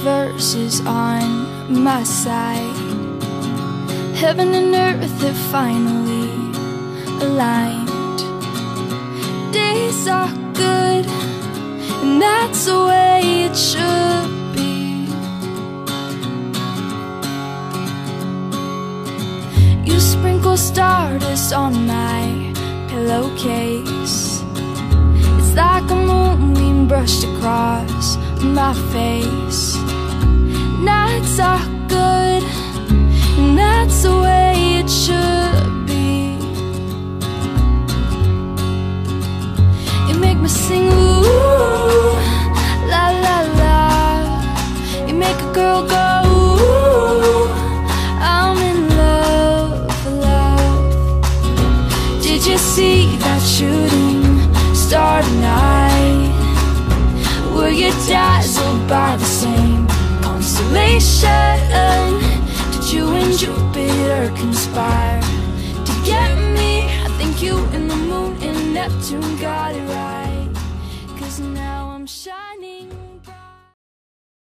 universe is on my side. Heaven and earth have finally aligned. Days are good, and that's the way it should be. You sprinkle stardust on my pillowcase. It's like a moonbeam brushed across my face. Nights are good, and that's the way it should be. You make me sing ooh, la la la. You make a girl go ooh, I'm in love, love. Did you see that shooting star tonight? conspire to get me. I think you and the moon and Neptune got it right. Cause now I'm shy.